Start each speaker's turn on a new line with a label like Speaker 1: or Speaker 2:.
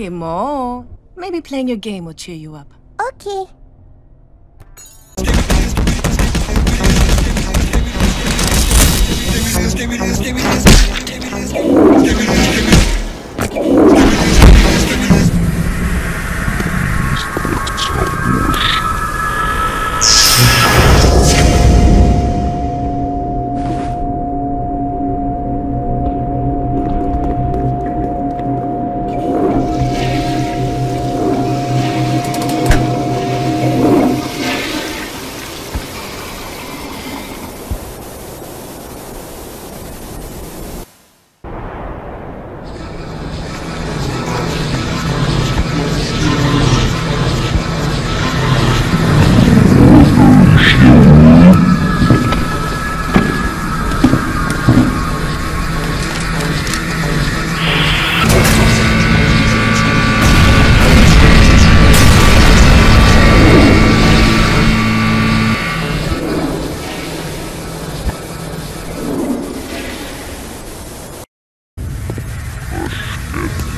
Speaker 1: Hey, Mo. Maybe playing your game will cheer you up.
Speaker 2: Okay. Dead.